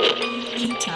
第一张